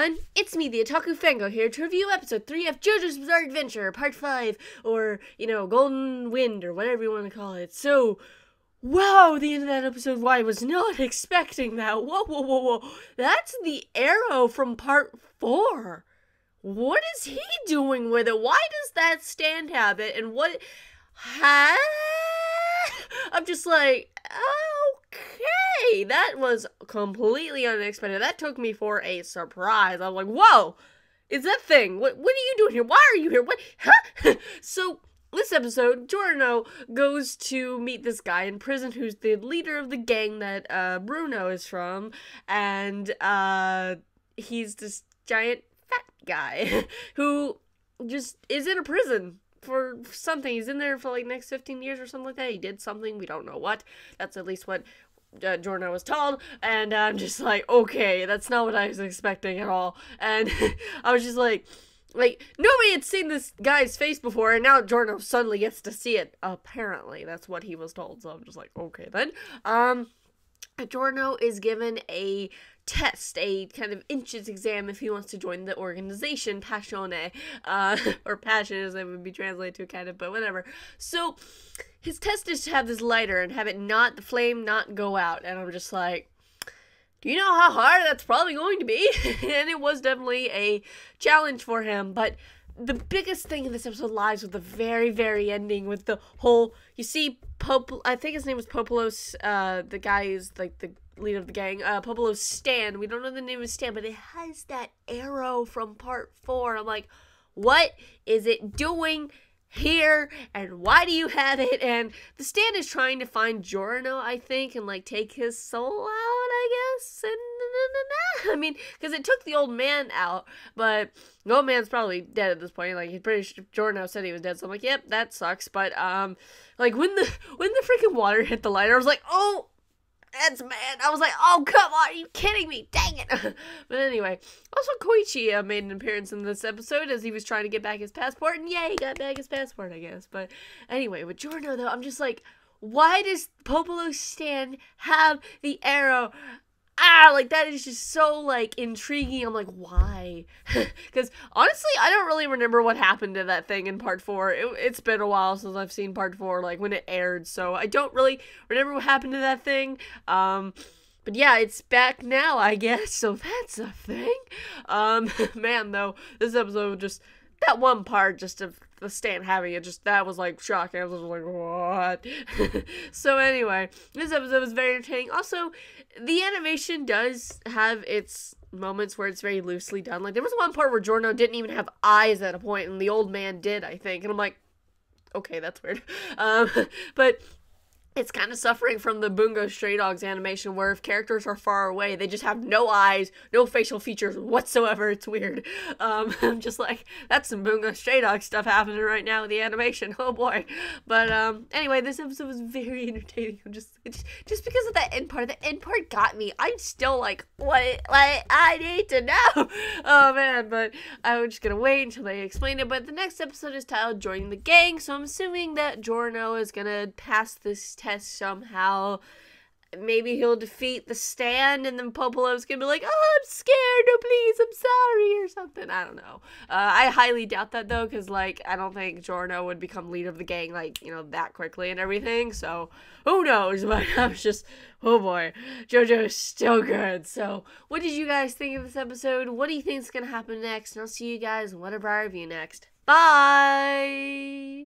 everyone, it's me, the Otaku Fan Girl, here to review episode 3 of JoJo's Bizarre Adventure, part 5, or, you know, Golden Wind, or whatever you want to call it. So, wow, the end of that episode, why I was not expecting that. Whoa, whoa, whoa, whoa. That's the arrow from part 4. What is he doing with it? Why does that stand have it? And what. Huh? I'm just like, okay, that was completely unexpected. That took me for a surprise. I'm like, whoa, is that thing? What what are you doing here? Why are you here? What? Huh? so this episode, Giorno goes to meet this guy in prison who's the leader of the gang that uh, Bruno is from, and uh, he's this giant fat guy who just is in a prison for something. He's in there for like next 15 years or something like that. He did something. We don't know what. That's at least what uh, Giorno was told. And I'm just like, okay, that's not what I was expecting at all. And I was just like, like nobody had seen this guy's face before, and now Giorno suddenly gets to see it. Apparently, that's what he was told. So I'm just like, okay then. Um, Giorno is given a test, a kind of inches exam if he wants to join the organization, Passione, uh, or Passion as it would be translated to kind of, but whatever. So his test is to have this lighter and have it not, the flame not go out, and I'm just like, do you know how hard that's probably going to be? and it was definitely a challenge for him, but the biggest thing in this episode lies with the very, very ending with the whole. You see, Pope. I think his name was Populos. Uh, the guy who's like the leader of the gang. Uh, Populos Stan. We don't know the name of Stan, but it has that arrow from part four. I'm like, what is it doing? here and why do you have it and the stand is trying to find Giorno I think and like take his soul out I guess and I mean because it took the old man out but the old man's probably dead at this point like he's pretty sure Giorno said he was dead so I'm like yep that sucks but um like when the when the freaking water hit the lighter I was like oh that's mad. I was like, oh, come on, are you kidding me? Dang it. but anyway, also Koichi uh, made an appearance in this episode as he was trying to get back his passport, and yeah, he got back his passport, I guess. But anyway, with Giorno, though, I'm just like, why does Popolo Stan have the arrow ah, like that is just so like intriguing. I'm like, why? Because honestly, I don't really remember what happened to that thing in part four. It, it's been a while since I've seen part four, like when it aired, so I don't really remember what happened to that thing. Um, but yeah, it's back now, I guess. So that's a thing. Um, man, though, this episode just that one part just of the stand having it just that was like shocking. I was like, what? so anyway, this episode was very entertaining. Also, the animation does have its moments where it's very loosely done. Like there was one part where Giorno didn't even have eyes at a point, and the old man did, I think. And I'm like, okay, that's weird. Um, but it's kind of suffering from the Bungo Stray Dogs animation where if characters are far away, they just have no eyes, no facial features whatsoever. It's weird. Um, I'm just like, that's some Bungo Stray Dogs stuff happening right now with the animation. Oh boy. But um, anyway, this episode was very entertaining. I'm just, just, just because of that end part, the end part got me. I'm still like, what, Like, I need to know. Oh man, but I'm just gonna wait until they explain it. But the next episode is titled Joining the Gang, so I'm assuming that Giorno is gonna pass this test somehow. Maybe he'll defeat the stand, and then Popolo's gonna be like, "Oh, I'm scared. No, please, I'm sorry," or something. I don't know. Uh, I highly doubt that though, because like I don't think Giorno would become leader of the gang like you know that quickly and everything. So who knows? But I was just, oh boy, JoJo is still good. So what did you guys think of this episode? What do you think is gonna happen next? And I'll see you guys in whatever I review next. Bye.